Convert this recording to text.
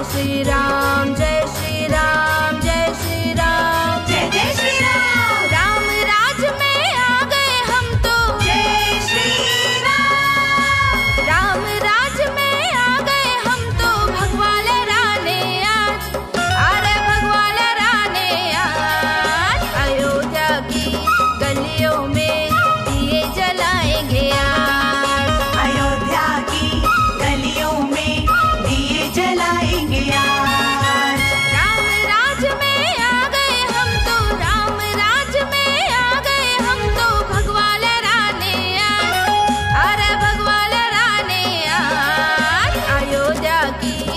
जय श्री राम जय त्यागी